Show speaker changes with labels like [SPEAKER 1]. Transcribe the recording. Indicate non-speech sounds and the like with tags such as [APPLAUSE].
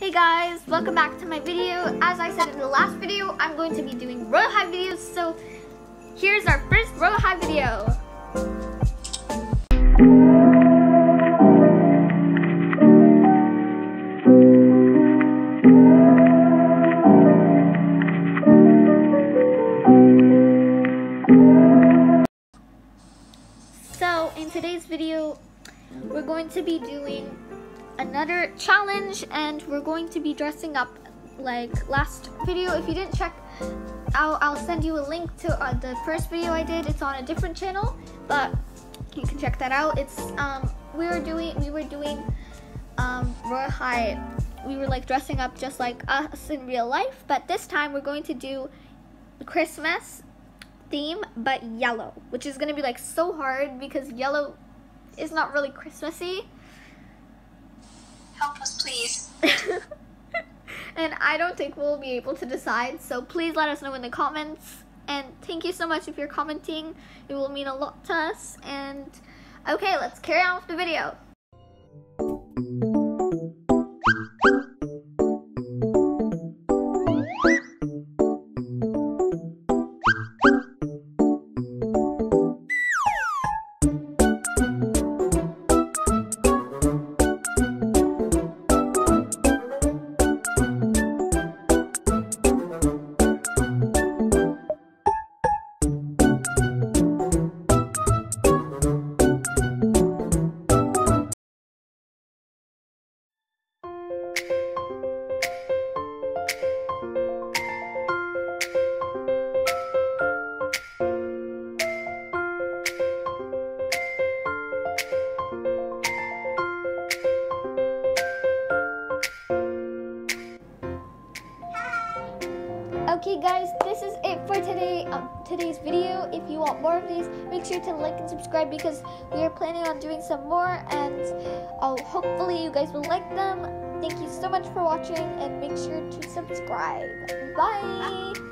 [SPEAKER 1] Hey guys, welcome back to my video. As I said in the last video, I'm going to be doing Royal High videos, so here's our first Royal High video. So, in today's video, we're going to be doing another challenge and we're going to be dressing up like last video. If you didn't check, I'll, I'll send you a link to uh, the first video I did. It's on a different channel, but you can check that out. It's um we were doing we were doing um Royal High. We were like dressing up just like us in real life, but this time we're going to do Christmas theme but yellow, which is gonna be like so hard because yellow is not really Christmassy.
[SPEAKER 2] Help us, please. [LAUGHS]
[SPEAKER 1] and I don't think we'll be able to decide. So please let us know in the comments. And thank you so much if you're commenting. It will mean a lot to us. And okay, let's carry on with the video. Okay guys, this is it for today um, today's video. If you want more of these, make sure to like and subscribe because we are planning on doing some more and uh, hopefully you guys will like them. Thank you so much for watching and make sure to subscribe. Bye!